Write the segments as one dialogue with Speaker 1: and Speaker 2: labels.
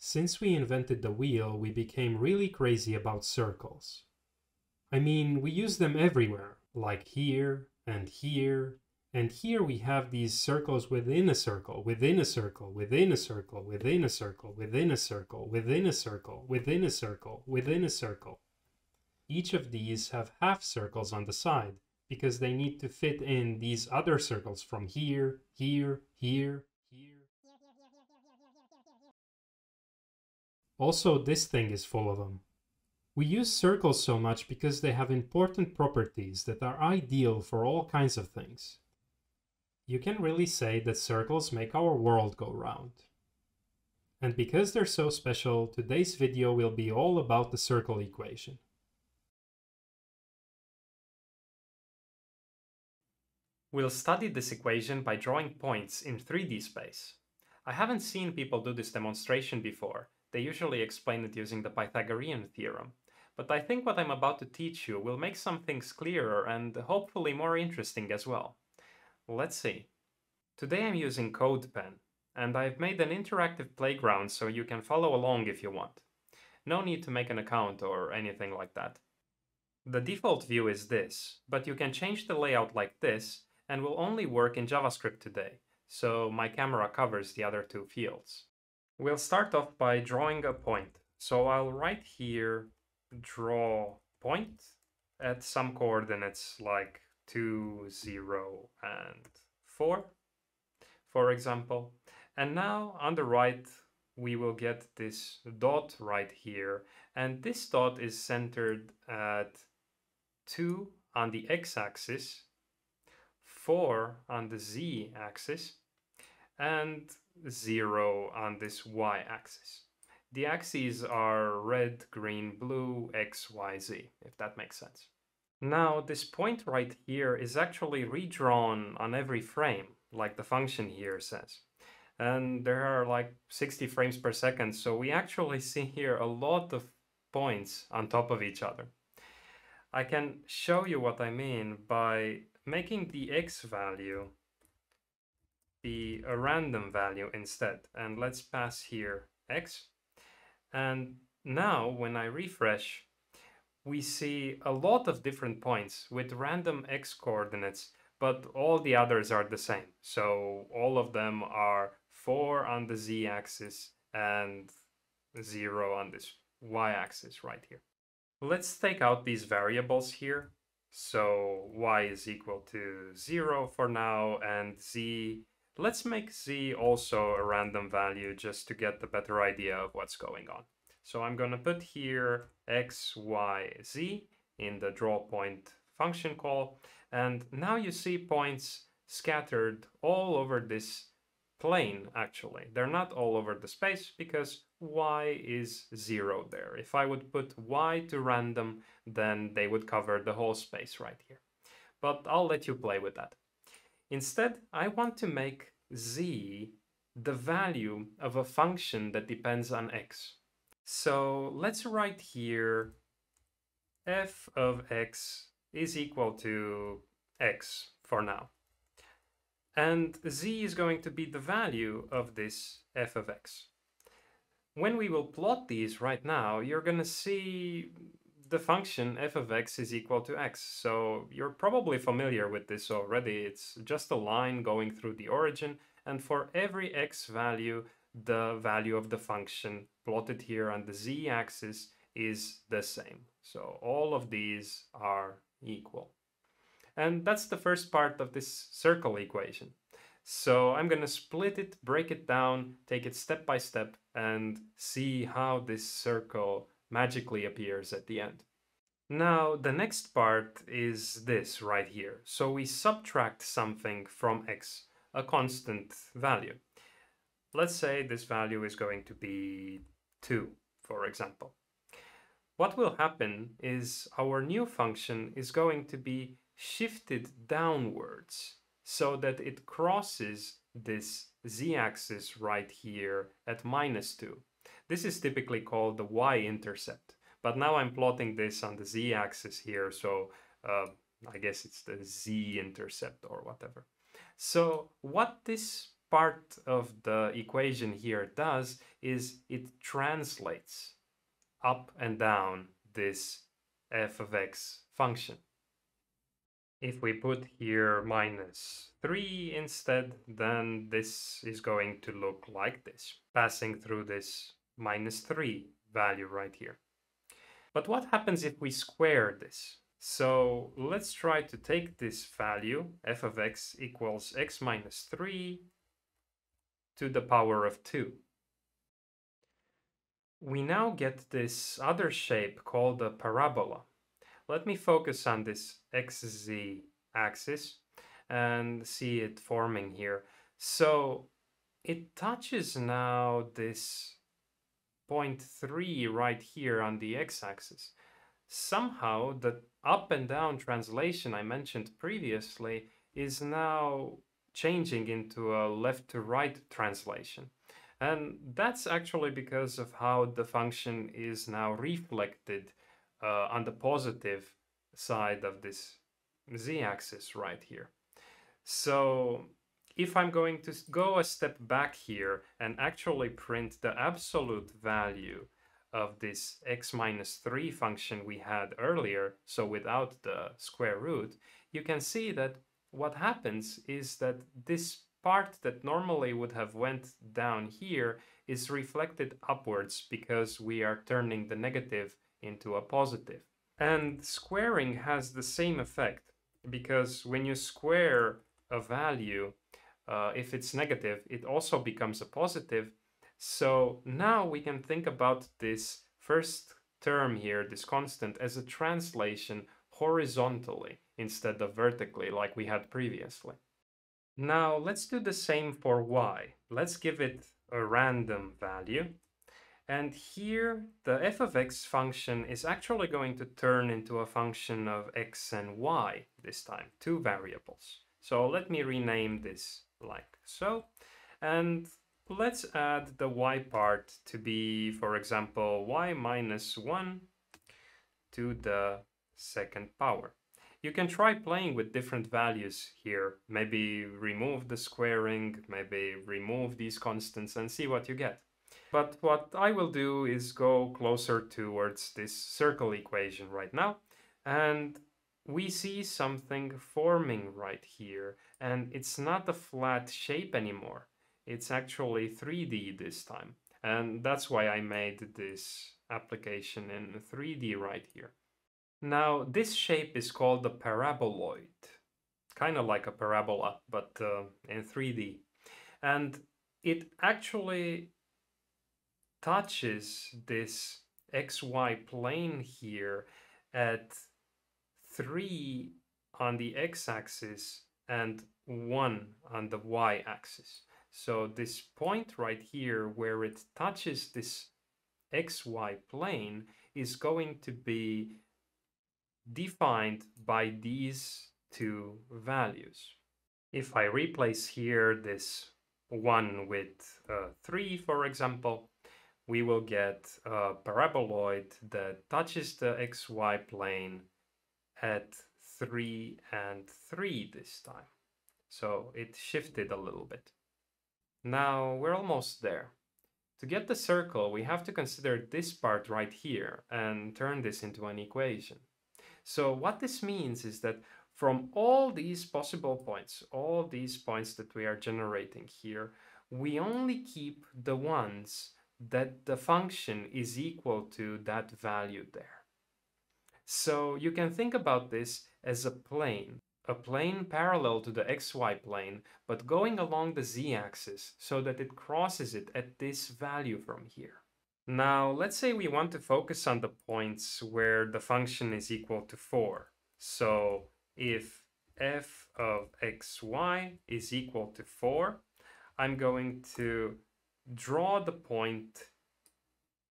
Speaker 1: Since we invented the wheel, we became really crazy about circles. I mean, we use them everywhere, like here and here. And here we have these circles within a circle, within a circle, within a circle, within a circle, within a circle, within a circle, within a circle, within a circle. Each of these have half circles on the side because they need to fit in these other circles from here, here, here, Also, this thing is full of them. We use circles so much because they have important properties that are ideal for all kinds of things. You can really say that circles make our world go round. And because they're so special, today's video will be all about the circle equation.
Speaker 2: We'll study this equation by drawing points in 3D space. I haven't seen people do this demonstration before. They usually explain it using the Pythagorean theorem. But I think what I'm about to teach you will make some things clearer and hopefully more interesting as well. Let's see. Today I'm using CodePen, and I've made an interactive playground so you can follow along if you want. No need to make an account or anything like that. The default view is this, but you can change the layout like this and will only work in JavaScript today, so my camera covers the other two fields. We'll start off by drawing a point. So I'll write here draw point at some coordinates like 2, 0, and 4, for example. And now on the right, we will get this dot right here. And this dot is centered at 2 on the x-axis, 4 on the z-axis, and 0 on this y-axis. The axes are red, green, blue, x, y, z, if that makes sense. Now, this point right here is actually redrawn on every frame, like the function here says. And there are like 60 frames per second, so we actually see here a lot of points on top of each other. I can show you what I mean by making the x value be a random value instead. And let's pass here x and now when I refresh, we see a lot of different points with random x coordinates, but all the others are the same. So all of them are 4 on the z-axis and 0 on this y-axis right here. Let's take out these variables here. So y is equal to 0 for now and z Let's make z also a random value just to get the better idea of what's going on. So I'm going to put here x, y, z in the draw point function call. And now you see points scattered all over this plane, actually. They're not all over the space because y is zero there. If I would put y to random, then they would cover the whole space right here. But I'll let you play with that. Instead, I want to make z the value of a function that depends on x. So let's write here f of x is equal to x for now. And z is going to be the value of this f of x. When we will plot these right now, you're going to see the function f of x is equal to x. So you're probably familiar with this already. It's just a line going through the origin. And for every x value, the value of the function plotted here on the z-axis is the same. So all of these are equal. And that's the first part of this circle equation. So I'm going to split it, break it down, take it step by step, and see how this circle magically appears at the end. Now, the next part is this right here. So we subtract something from x, a constant value. Let's say this value is going to be 2, for example. What will happen is our new function is going to be shifted downwards so that it crosses this z-axis right here at minus 2. This is typically called the y-intercept. But now I'm plotting this on the z-axis here, so uh, I guess it's the z-intercept or whatever. So what this part of the equation here does is it translates up and down this f of x function. If we put here minus 3 instead, then this is going to look like this, passing through this minus 3 value right here. But what happens if we square this? So let's try to take this value, f of x equals x minus 3 to the power of 2. We now get this other shape called a parabola. Let me focus on this xz axis and see it forming here. So it touches now this point 3 right here on the x-axis. Somehow the up and down translation I mentioned previously is now changing into a left to right translation. And that's actually because of how the function is now reflected uh, on the positive side of this z-axis right here. So if I'm going to go a step back here and actually print the absolute value of this x minus 3 function we had earlier, so without the square root, you can see that what happens is that this part that normally would have went down here is reflected upwards because we are turning the negative into a positive. And squaring has the same effect because when you square a value, uh, if it's negative, it also becomes a positive. So now we can think about this first term here, this constant, as a translation horizontally instead of vertically like we had previously. Now let's do the same for y. Let's give it a random value. And here the f of x function is actually going to turn into a function of x and y this time, two variables. So let me rename this like so. And let's add the y part to be, for example, y minus 1 to the second power. You can try playing with different values here. Maybe remove the squaring, maybe remove these constants and see what you get. But what I will do is go closer towards this circle equation right now. And we see something forming right here. And it's not a flat shape anymore. It's actually 3D this time. And that's why I made this application in 3D right here. Now, this shape is called a paraboloid, kind of like a parabola, but uh, in 3D. And it actually touches this xy plane here at 3 on the x-axis and 1 on the y-axis. So this point right here where it touches this xy plane is going to be defined by these two values. If I replace here this 1 with uh, 3, for example, we will get a paraboloid that touches the xy plane at 3 and 3 this time. So it shifted a little bit. Now we're almost there. To get the circle, we have to consider this part right here and turn this into an equation. So what this means is that from all these possible points, all these points that we are generating here, we only keep the ones that the function is equal to that value there. So you can think about this as a plane, a plane parallel to the xy plane, but going along the z-axis so that it crosses it at this value from here. Now, let's say we want to focus on the points where the function is equal to 4. So if f of xy is equal to 4, I'm going to draw the point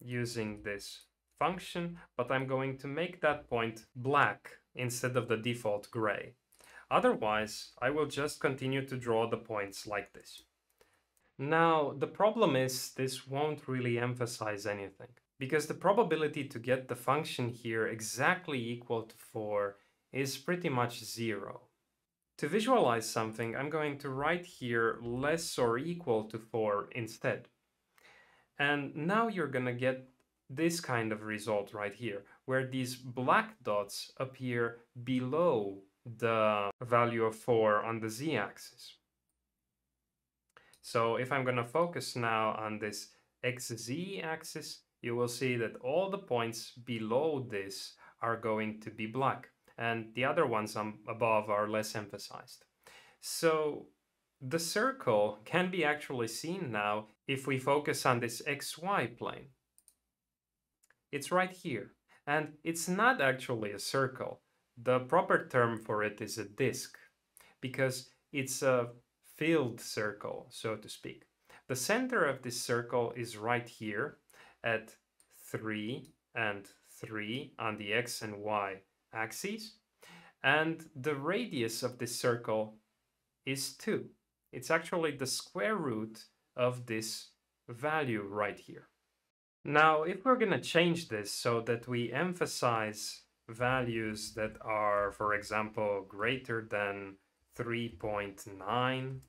Speaker 2: using this function, but I'm going to make that point black instead of the default gray. Otherwise, I will just continue to draw the points like this. Now, the problem is this won't really emphasize anything because the probability to get the function here exactly equal to 4 is pretty much zero. To visualize something, I'm going to write here less or equal to 4 instead. And now you're going to get this kind of result right here, where these black dots appear below the value of 4 on the z-axis. So if I'm going to focus now on this xz axis, you will see that all the points below this are going to be black and the other ones above are less emphasized. So the circle can be actually seen now if we focus on this xy plane. It's right here, and it's not actually a circle. The proper term for it is a disk, because it's a filled circle, so to speak. The center of this circle is right here at 3 and 3 on the x and y axes. And the radius of this circle is 2. It's actually the square root of this value right here. Now, if we're going to change this so that we emphasize values that are, for example, greater than 3.9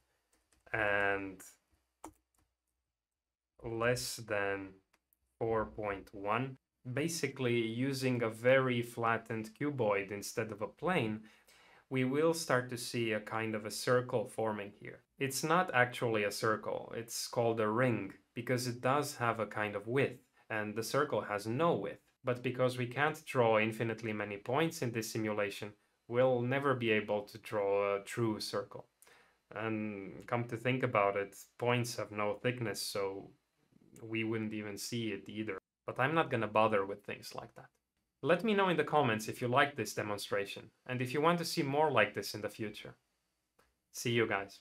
Speaker 2: and less than 4.1, basically using a very flattened cuboid instead of a plane, we will start to see a kind of a circle forming here. It's not actually a circle, it's called a ring, because it does have a kind of width, and the circle has no width. But because we can't draw infinitely many points in this simulation, we'll never be able to draw a true circle. And come to think about it, points have no thickness, so we wouldn't even see it either but I'm not gonna bother with things like that. Let me know in the comments if you like this demonstration and if you want to see more like this in the future. See you guys.